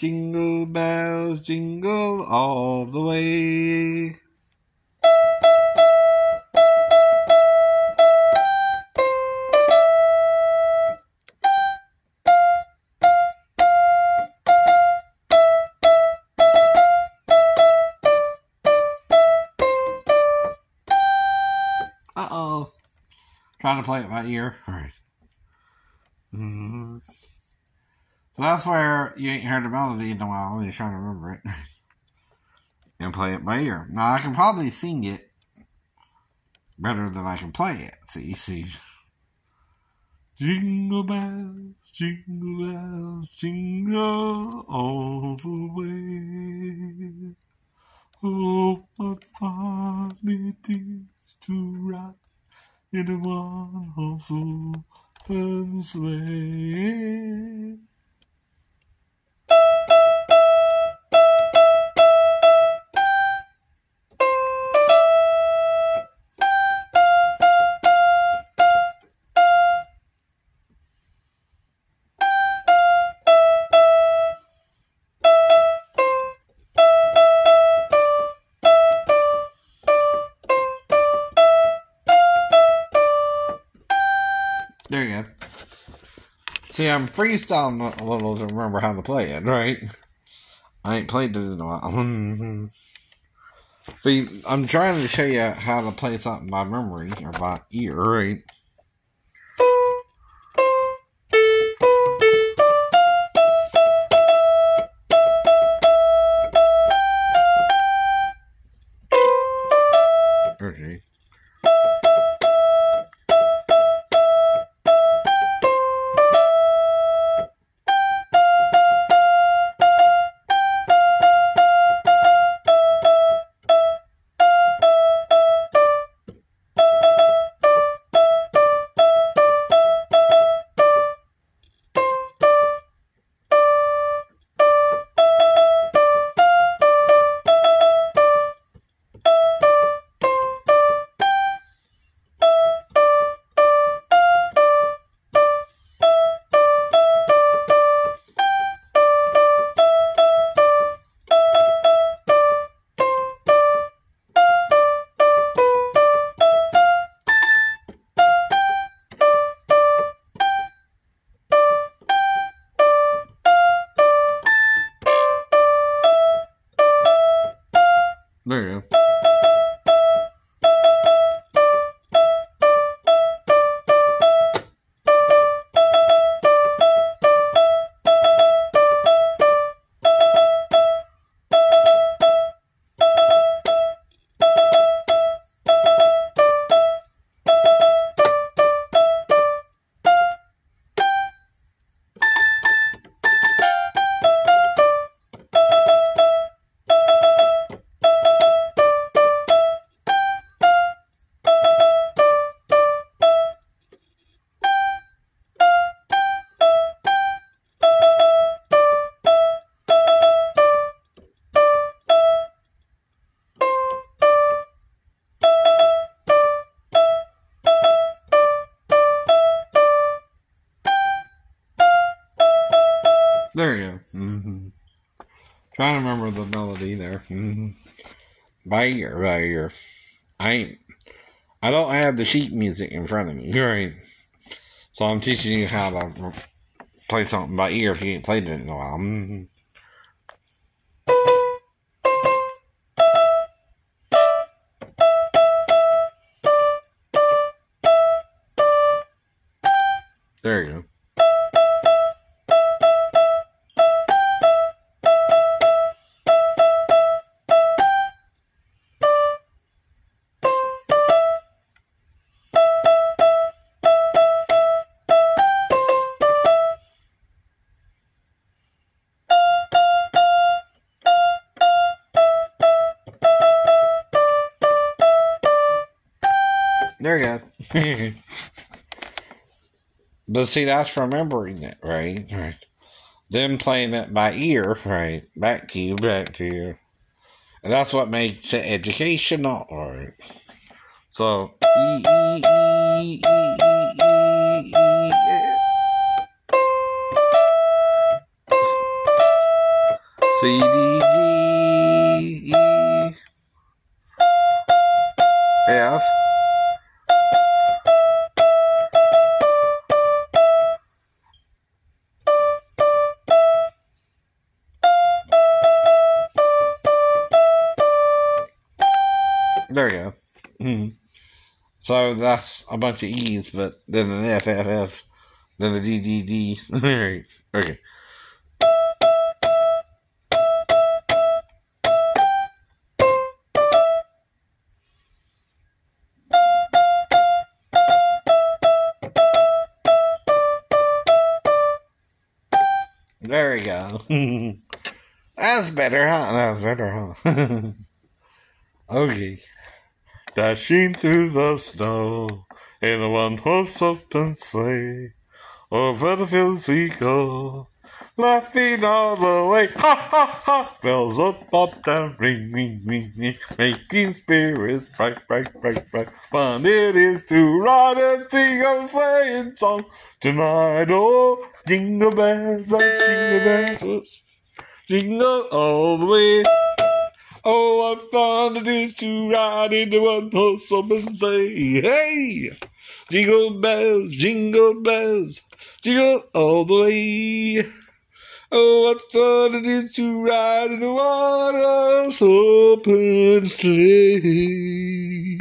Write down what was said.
jingle bells, jingle all the way. Uh oh. Trying to play it by ear. Alright. Mm. So that's where you ain't heard the melody in a while and you're trying to remember it. and play it by ear. Now I can probably sing it better than I can play it. See, see. Jingle bells, jingle bells, jingle all the way. Oh, what fun it is to ride in a one horse open sleigh. There you go. See, I'm freestyling a little to remember how to play it, right? I ain't played it in a while. See, I'm trying to show you how to play something by memory or by ear, right? There you There you go. Mm-hmm. Trying to remember the melody there. hmm By ear, by ear. I ain't. I don't have the sheet music in front of me, right? So I'm teaching you how to play something by ear if you ain't played it in a while. Mm-hmm. There you go. There you go. but see, that's remembering it, right? Right. Them playing it by ear, right? Back to you, back to you. And that's what makes it educational, right? So, e, e, e. Mhm. So that's a bunch of E's, but then an F, F, F, then a D, D, D. Right. okay. There we go. That's better, huh? That's better, huh? okay. Dashing through the snow in a one horse open sleigh. Over the fields we go, laughing all the way. Ha ha ha! Bells up, up, down, ring, ring, ring, ring, making spirits bright, bright, bright, bright. Fun it is to ride and sing a sleighing song tonight. Oh, jingle bells, oh, jingle bells, jingle all the way. Oh, what fun it is to ride in the one horse open sleigh. Hey! Jingle bells, jingle bells, jingle all the way. Oh, what fun it is to ride in the one horse open sleigh.